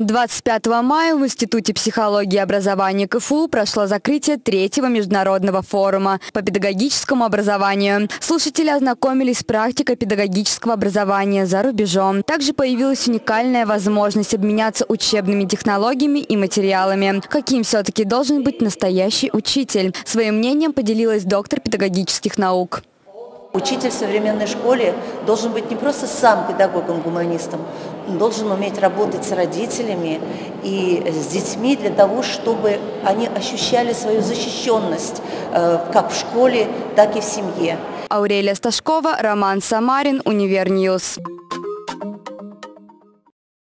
25 мая в Институте психологии и образования КФУ прошло закрытие третьего международного форума по педагогическому образованию. Слушатели ознакомились с практикой педагогического образования за рубежом. Также появилась уникальная возможность обменяться учебными технологиями и материалами. Каким все-таки должен быть настоящий учитель? Своим мнением поделилась доктор педагогических наук. Учитель в современной школе должен быть не просто сам педагогом-гуманистом, должен уметь работать с родителями и с детьми для того, чтобы они ощущали свою защищенность э, как в школе, так и в семье. Аурелия Сташкова, Роман Самарин, Univer News.